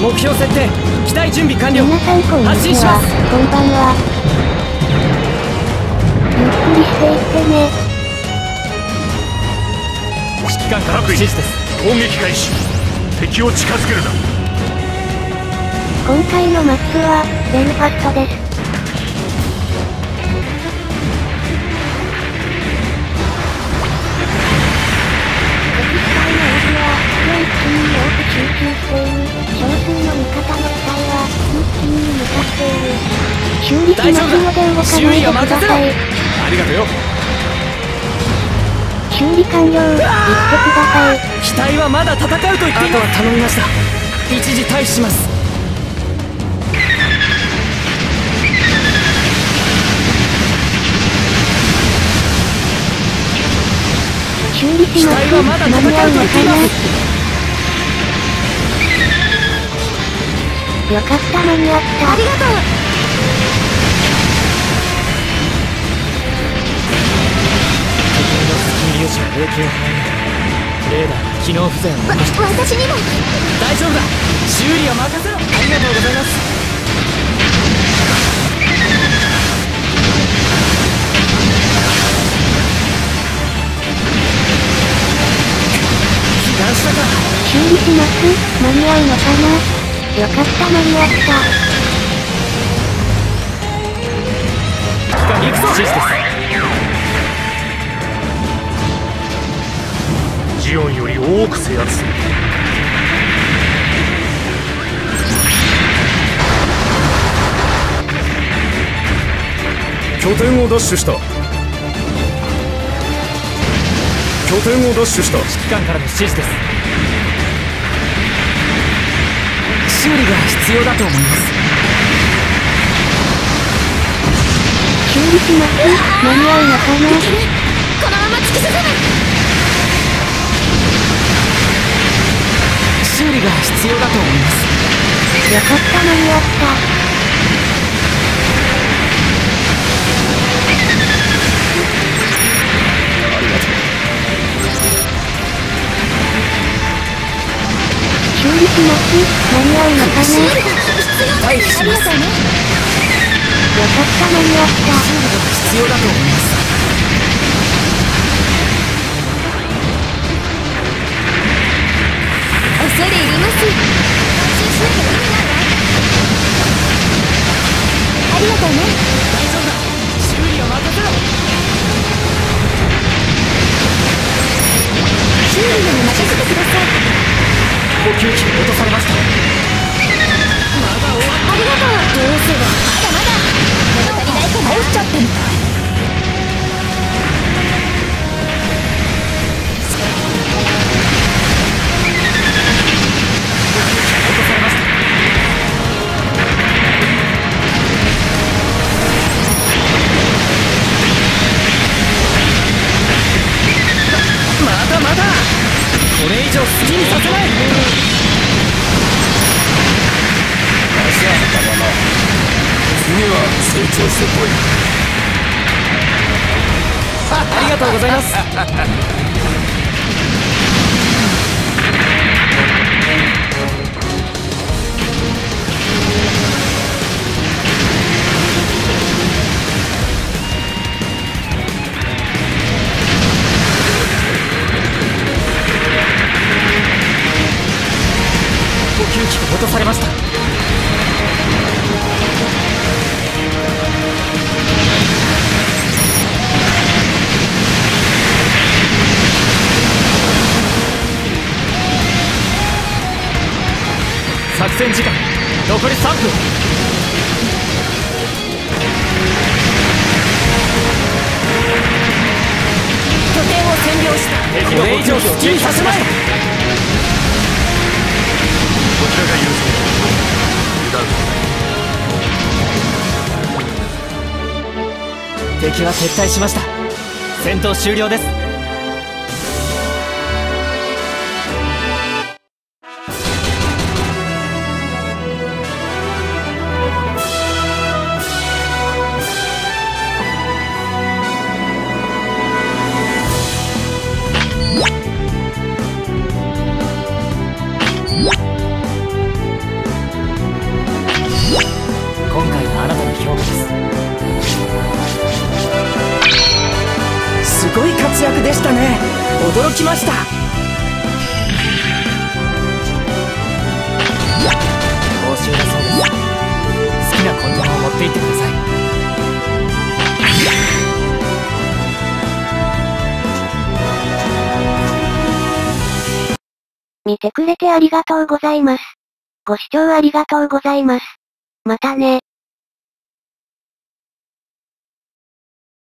目標設定機体準備完了。皆さんこんにちはします。こんばんはゆっくりしていってね指揮官からの指示です。攻撃開始。敵を近づけるな。今回のマップはベルファストです修理しますので動かないでください。ありがとうよ。修理完了言ってください機体はまだ戦うと言っています。あとは頼みました一時退避しますうまなす。よかった間に合ったありがとう影響を与えレーダーが機能不全を起こして私にも大丈夫だ。修理は任せろありがとうございます被弾したか。修理します間に合うのか。なよか。った間に合った行くぞ指示ですジオンより多く制圧する。拠点を奪取した。拠点を奪取した。指揮官からの指示です。修理が必要だと思います。修理します間に合うのかなこのまま突き進む修理が必要だと思います。よかった間に合った修理します。間に合うのかな修理が必要退避します。よかった間に合った必要だと思いますとされましたまだ終わっありがとうどうせはまだ。まだ物足りないかな落ちちゃったみたいまだまだこれ以上好きにさせない足はったまま次は成長してこいありがとうございます。補給機が落とされました。戦時間。残り3分。拠点を占領した。敵のこれ以上好きにさせまい。こちらが優勢油断。敵は撤退しました。戦闘終了です躍でしたね驚きました報酬だそうです好きなコンテナを持って行ってください見てくれてありがとうございます。ご視聴ありがとうございます。またね。